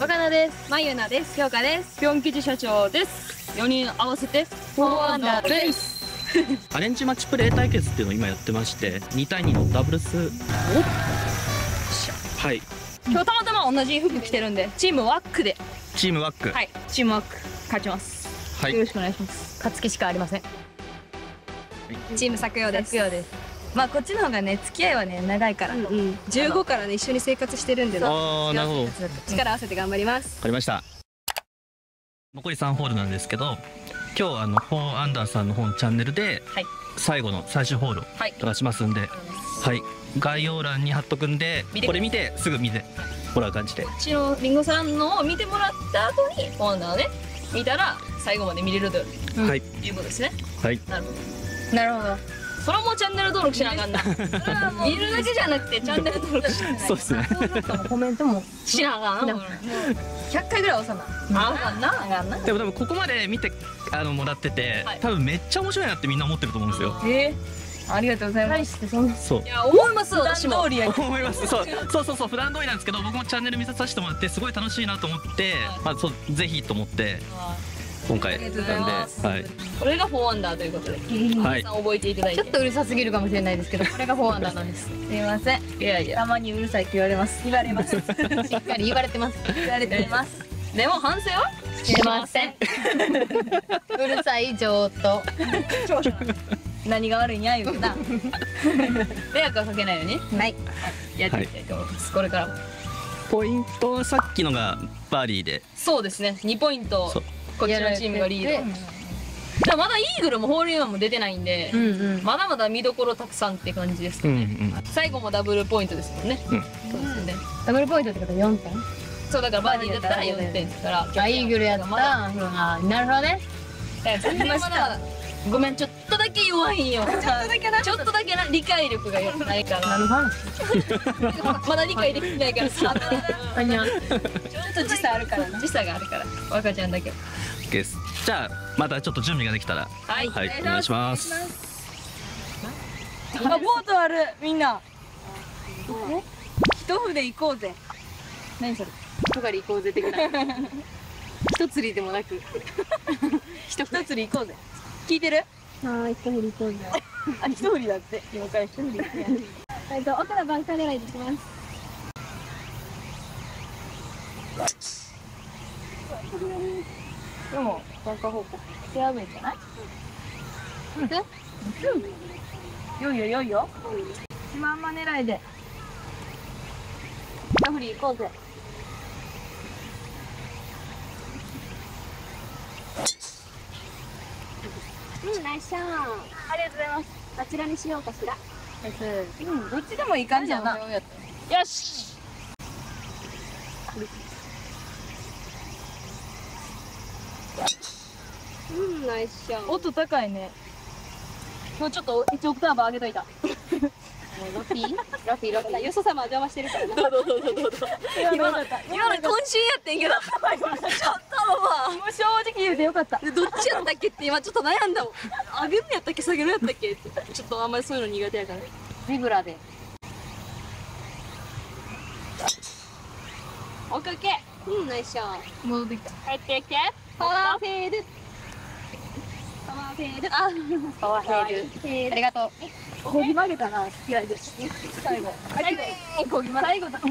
若菜です。まゆなです。京香です。ぴょん吉社長です4人合わせてフォーアンダーです。アレンジマッチプレー対決っていうのを今やってまして2対2のダブルス。はい。今日たまたま同じ服着てるんでチームワックで。チームワック。はい。チームワック勝ちます。はい。よろしくお願いします。勝つ気しかありません。チーム作用です。作用ですまあこっちの方がね付き合いはね長いから、15からね一緒に生活してるんでああなるほど。わ力合わせて頑張ります。かりました。残り3ホールなんですけど今日あの4アンダーさんの本チャンネルではい。最後の最終ホールをはい。出しますんではい。概要欄に貼っとくんでこれ見てすぐ見てもらう感じで。うちのりんごさんのを見てもらった後にフォーアンダーをね見たら最後まで見れるとはい。いうことですね。はい。なるほど。なるほどそれはもうチャンネル登録しなあかんな。見るだけじゃなくてチャンネル登録しなあかん。そうですね。コメントもしなあかん。な100回ぐらい押さなあかんなあ。かんなでも多分ここまで見てあのもらってて、はい。多分めっちゃ面白いなってみんな思ってると思うんですよ。えー、ありがとうございます。大してそんなそう。いや思います私も。りや思いますそうそうそうそう。普段通りなんですけど僕もチャンネル見させてもらってすごい楽しいなと思って、まあ、そうぜひと思って今回。ありがとうございなんでます。はい。これがフォーアンダーということではい。皆さん覚えていただいて。ちょっとうるさすぎるかもしれないですけどこれがフォーアンダーなんです。すいません。いやいや。たまにうるさいって言われます。言われます。しっかり言われてます。言われてます。でも反省は？してません。うるさい上等。何が悪いにゃ言うてな。迷惑はかけないように。はい。やっていきたいと思います、これからも。ポイントはさっきのがバーディーで。そうですね。2ポイントこっちのチームがリード。まだイーグルもホールインワンも出てないんで、うんうん。まだまだ見どころたくさんって感じですかうんうね、ん。最後もダブルポイントですもんね、うん。そうですよね。ダブルポイントってこと4点？そうだからバーディーだったら4点ですから。あイーグルやった。まだあなるほどね。ごめんちょっとだけ弱いんよ。ちょっとだけな。ちょっとだけな理解力がないから。まだ理解できないからさ。ちょっと時差あるからな。時差があるから。若ちゃんだけ。OK です。じゃあまたちょっと準備ができたら。はい。はいお願いします。あボートあるみんな。一筆行こうぜ。何それ？とかで行こうぜ的な。一釣りでもなく。一一釣り行こうぜ。聞いてる？はい一振り行こうぜ。あ一振りだって。了解一振りえっと奥のバンカー狙いできます。でもバンカー方向フェアウェイじゃないよいよよいよ。まんま狙いで。一振り行こうぜうん、ナイスシャン。ありがとうございますあちらにしようかしら。うんどっちでもいい感じやなよしうん、ナイスシャン。音高いね今日ちょっと1オクターブ上げといたラフィー？ラフィー、ラフィー。よそ様邪魔してるからな。今の今の渾身やってんけどちょっとまあ。もう正直言うてよかった。どっちやったっけって今ちょっと悩んだもん。上げるんやったっけ下げるんやったっけって。ちょっとあんまりそういうの苦手やから。ビブラで。おかけ。うん、ナイスシャン。戻ってきた。帰ってきて。パワーフェード。パワーフェード。あ、パワーフェーありがとう。こぎ曲げたな嫌いで。す最後。最後。こぎ曲げ最後だ。おい。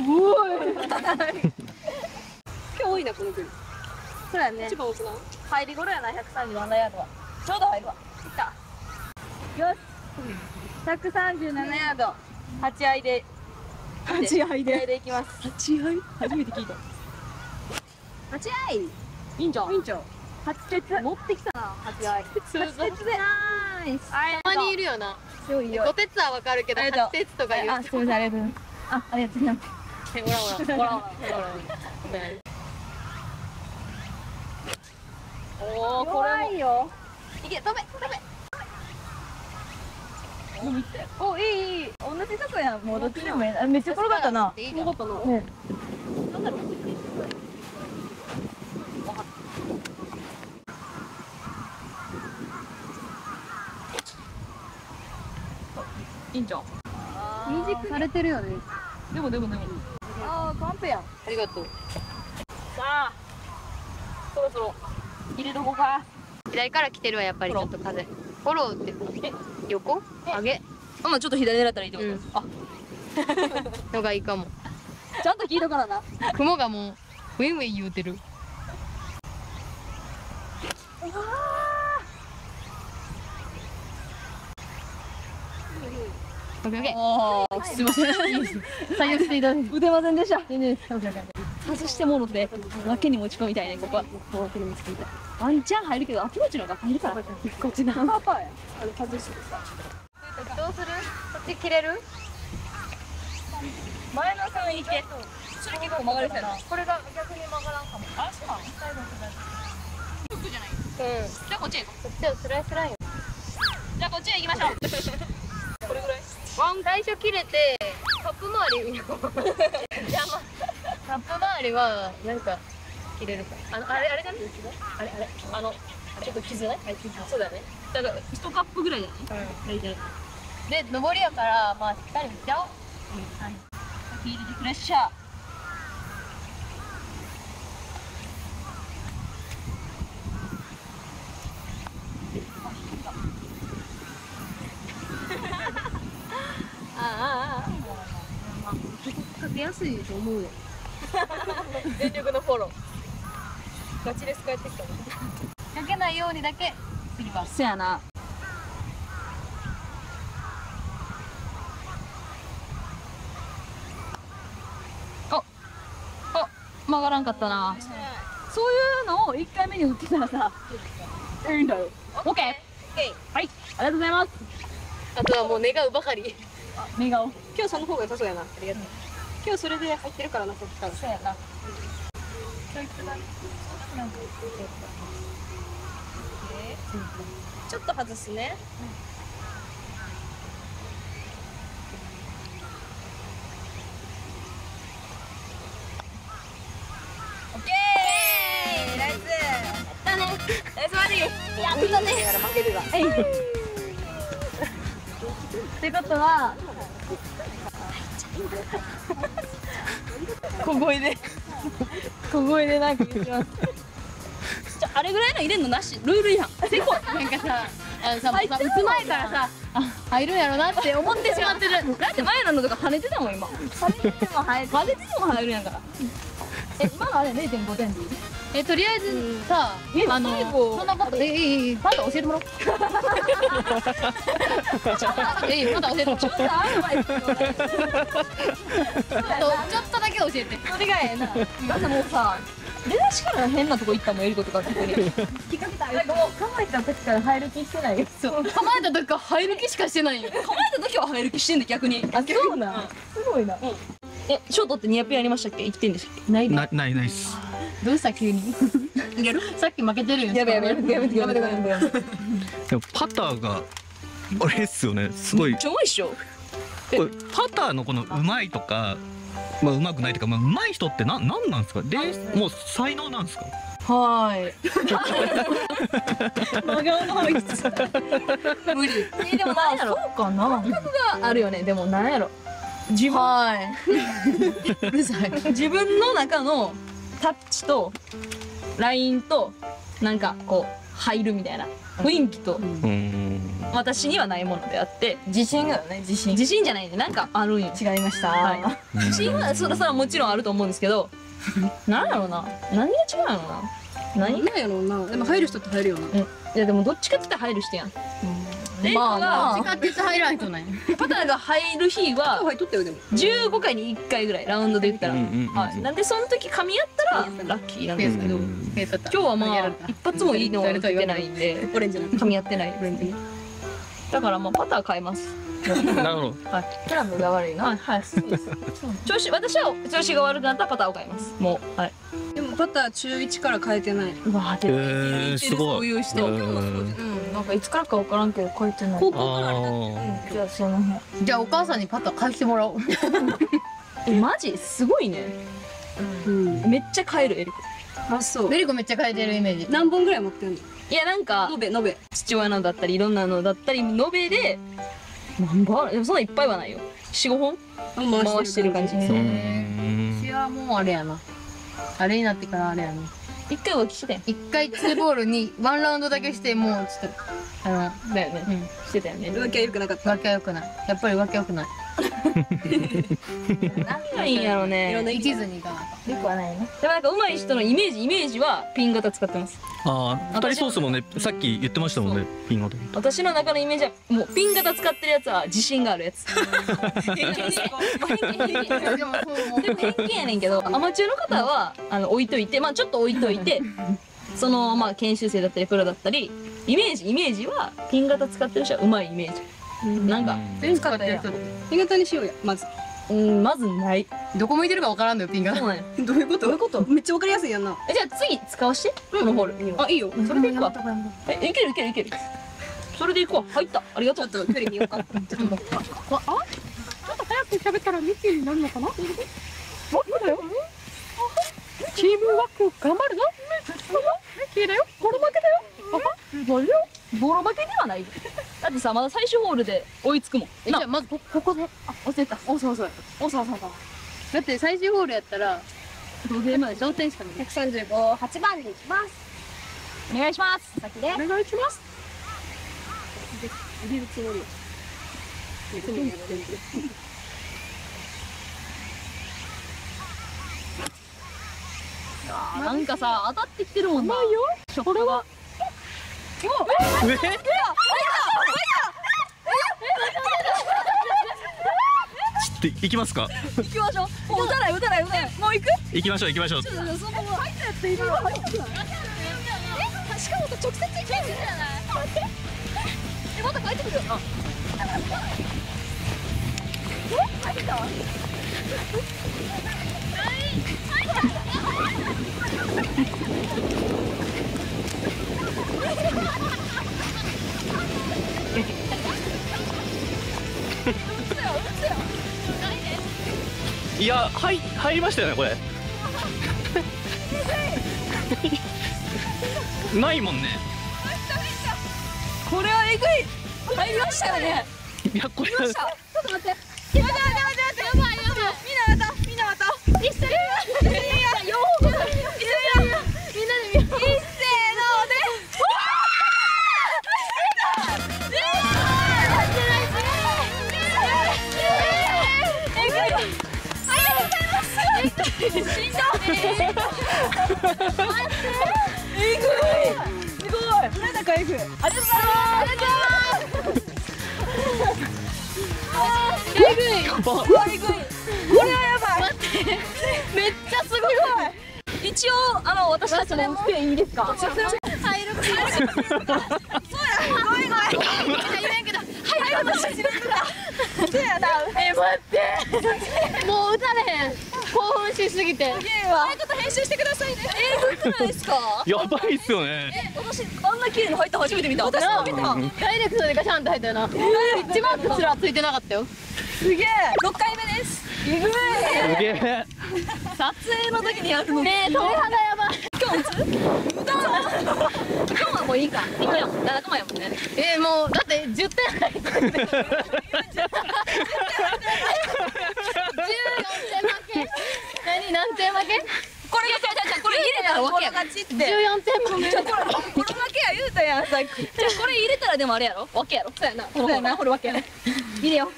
今日多いな、この国。そうやね。一番多くない？入り頃やな137ヤードは。ちょうど入るわ。いった。よし。137ヤード。8合で。8合で。でいきます。8合初めて聞いた。8合い。いんじゃんいいんじゃん八鉄持ってきたな。8合八鉄で。ナイス。たまにいるよな。よいよ。五鉄はわかるけど、八鉄とか言う。あすみません。ありがとうございます。あありがとうございます。ほらほら、ほらほら、ほらほら。おお、これも。いよ。いけ、止め、止め。おいいいい。同じとこや。んもうどっちでもいいあめっちゃ転がったな。転がったな。ね。いいんじゃんされてるよね。でもでもでも。ああカンペや。んありがとう。さあそろそろ入れとこうか。左から来てるわやっぱりちょっと風。フォローって横？上げ？まあちょっと左狙ったらいいってこと、のがいいかも。あ ちゃんと聞いとかなな。雲がもうウィンウィン言うてる。オッケーオッケー。ああすいません。採用していただいて。打てませんでした。外してもろて訳に持ち込みたいねここはワンチャン入るけどアプローチの方が入るから。こっちな。パパやあれ外してさどうする？こっち切れる？前のさん行け。それ結構曲がるこれが逆に曲がらんかも。あそうなのうん。じゃあこっちへ行ここっちはスライスラインう。じゃあこっちへ行きましょう。これぐらい。ワン最初切れてカップ周り邪魔カップ周りはなんか切れるかあのあれあれじゃないあれあれ。あのちょっと傷ね？そうだよね。だから一カップぐらいじゃない。大体で上りやからまあしっかり見ちゃおう先入れてプレッシャー。かけやすいと思うよ全力のフォローガチレス帰ってきたかけないようにだけ次はそやな。ああ曲がらんかったな。そういうのを1回目に打ってたらさいいんだよ。OK はい。ありがとうございます。あとはもう願うばかり。寝顔今日その方が良さそうやな。ありがとう。今日それで入ってるからなさっきから。そうやななんかちょっと外すね。オッケー。ナイス。だね。ナイスバディ。やったね。だから負けるがってことは。小声で。小声でなんか言ってます。れぐらいの入れんのなし。ルール違反。成功なんかさあのさもうさ打つ前からさ。あ入るんやろなって思ってしまってる。だって前なのとか跳ねてたもん今。跳ねてても入る跳ねてても入るやんからえ今のあれ0.5点でいいえとりあえずさえあのそんなことええええパンダ教えてもらおうええパンダ教えてもらおうちょっとちょっとだけ教えてそれがええなだってもうさ出だしから変なとこ行ったもんエリコとかここに引っ掛けたなんかもう構えた時から入る気してないよそう。構構えた時から入る気しかしてないよ。えた時は入る気してんだ逆に。あそうなすごいな。えショートって200ペやりましたっけ？生きてんでしたっけ？ないなないないっす。どうした急に？いける？さっき負けてるよやべやべやめてやめてやめてやめてやめてでもパターがあれっすよね。すごい。ちょうまいっしょ。これパターのこのうまいとかまあうまくないとかまあうまい人ってなんなんなんですか？でもう才能なんですか？はーい。真顔の方無理。えでもなんやろ？そうかな。があるよね。でもなんやろ？自分。はーい。うるさい。自分の中のタッチとラインとなんかこう入るみたいな雰囲気と私にはないものであって自信がね自信。自信じゃないんでなんかあるんよ。違いました。はい。自信はそらそらもちろんあると思うんですけどなんやろうな。何が違うんやろうな何何やろうな。でも入る人って入るよな。いやでもどっちかって言ったら入る人やんレイコまあ。がな時間って言って入らん人なんやパターが入る日は入っとったよでも。15回に1回ぐらいラウンドで言ったら、うんうんうんはい、なんでその時噛み合ったらラッキーなんですけどうん。今日はまあ一発もいいのは打ててないんで。噛み合ってない。だからまあパター変えます。なるほど。はい。クラブが悪いな。はいはい。そうです。調子私は調子が悪くなったらパターを変えます。もう。はいパター中1から変えてない。うわーでえもー、すごい。そういう人。うん。うん。なんかいつからか分からんけど書いてない。高校からあれだあじゃあその辺。じゃあお母さんにパター返してもらおう。えマジ？すごいね。うん。めっちゃ変えるエリコ。あそう。ベリコめっちゃ書いてるイメージ。何本ぐらい持ってんの？いやなんか延べ延べ。父親のだったりいろんなのだったり延べで何本でもそんないっぱいはないよ。45本？回してる感じ。ーうーん。私はもうあれやなあれになってからあれやね。一回浮気してたよ一回ツーボールにワンラウンドだけしてもうちょっとあのだよね。うん。してたよね。浮気は良くなかった。浮気は良くない。やっぱり浮気は良くない何がいいんやろうね。いろんな一途にいかよくはないね。でもなんか上手い人のイメージイメージはピン型使ってます。ああ二人ソースもね。さっき言ってましたもんね。ピン型。私の中のイメージはもうピン型使ってるやつは自信があるやつ。でも偏見やねんけど アマチュアの方はあの置いといてまあちょっと置いといてそのまあ研修生だったりプロだったりイメージイメージはピン型使ってる人はうまいイメージなんか全使ってる人新潟にしようやまず。うんまずない。どこ向いてるかわからんのよピンがそうなんや。どういうこと？どういうこと？めっちゃわかりやすいやんな。えじゃあ次使わして。このホール。あいいよ。それでいくわ。えいけるいけるいける。それでいくわ。入った。ありがとう。ちょっと距離見ようか。ちょっと待って。早く喋ったらミッキーになるのかな？僕だよ。チームワーク頑張るぞ。ミッキーだよ。これ負けだよ。ボロボロ負けではないだってさまだ最終ホールで追いつくもん。えじゃあまずこここで？あ押せた。おそうそう。おそうそうそうだって最終ホールやったら同点まで同点しかない135 8番でいきます。お願いします。先で。お願いします。入れるつもり。いつもやるなんかさ当たってきてるもんな。これはちょっと行きますか行きましょうもう打たない打たない打たないもう行く行きましょう行きましょうそのまま入ったやついるよ入ったえ？しかも直接行けるじゃない待ってえ？また帰ってくるよなえ？入ったいや入入りましたよねこれ。ないもんね。これはえぐい。入りましたよね。いやこれはちょっと待って。やばいやばすごい船高えぐいありがとうございますありがとうございますえぐいやばえぐいこれはやばい待って。めっちゃすごい一応あの私たちも来ていいですか入る入るそうやごめんごめん言えんけど入るの信じてたそうやなえ待ってもうれへん興奮しすぎて。すげえわ。ちょっと編集してくださいね。えぐくないですか？やばいっすよね。え私あんな綺麗に入った初めて見た。私も見た。ダイレクトでガシャンって入ったよな。一番すらついてなかったよ。すげえ。六回目です。えぐい。すげえ。撮影の時にやるの。ねえ鳥肌やばい。今日打つ今日はもういいか。行くよ。7個前やもんね。えー、もうだって10点入ってる。14点負け何何点負け？これがじゃじゃこれ入れたらわけや勝ちって14点負け。これこれ負けや言うたやんさっき。じゃこれ入れたらでもあれやろ？わけやろ。そうやな。そうやな。これわけやな入れよ。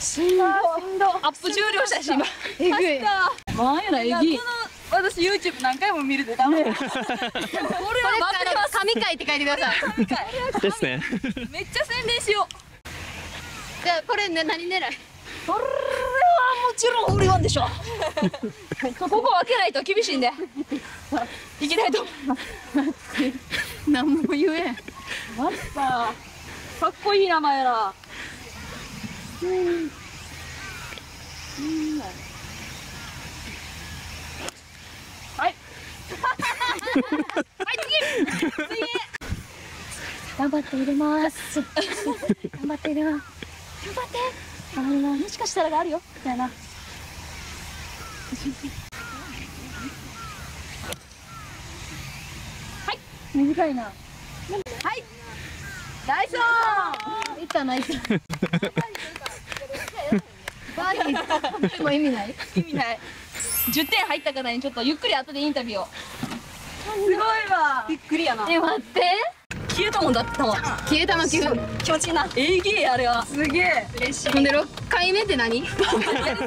しんど。アップ終了したし今。えぐい。なんやなえぎこの私 YouTube 何回も見るでダメ これは神回って書いてください。ですね。めっちゃ宣伝しよう。じゃあこれね何狙い？もちろんホールワンでしょ。ここ開けないと厳しいんで。いきたいと。思います何も言えん。マジかかっこいい名前やなはい。はい次。次。頑張って入れます。頑張って入れます頑張ってあのもしかしたらがあるよ。みたいな。はい。短いな。はい。ナイスオンいったない。バーディーも意味ない。意味ない。10点入った方にちょっとゆっくり後でインタビューを。すごいわ。びっくりやな。え待って消えたもんだったわ。消えたま9気持ちいいな。えげえあれは。すげえ。嬉しい。ほんで6回目って何？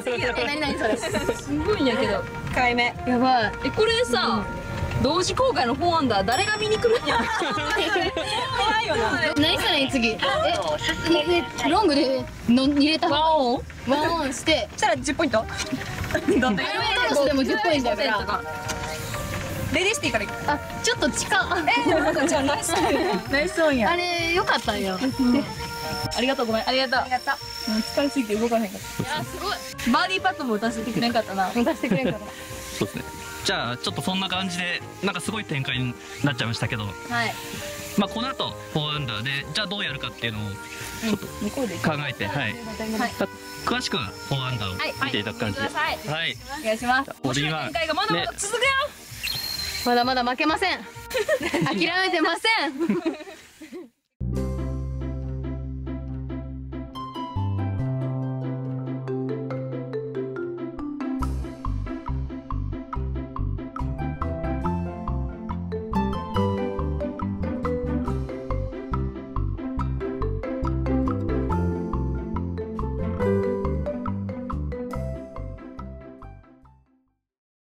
え何何それ？すごいんやけど。回目。やばい。えこれさ、同時公開の4アンダー誰が見に来るんや？怖いよな。何それ次？ええロングでの入れた？ワンオン？ワンオンして。したら10ポイント？だってロングでも10ポイントだからレディーシティからいく。あちょっと近。っえじゃあナイスナイスオンや。あれよかったん。よありがとうごめんありがとう。ありがとう。疲れすぎて動かへんかっいやすごい。たバーディーパットも打たせてくれんかった。な出してくれんからそうですね。じゃあちょっとそんな感じでなんかすごい展開になっちゃいましたけど。はい。まあこの後4アンダーでじゃあどうやるかっていうのを向こうで考えてはい。はい。詳しくは4アンダーを見ていただく感じで。はい。お願いします。ボディーワン展開がまだまだ続くよまだまだ負けません。諦めてません。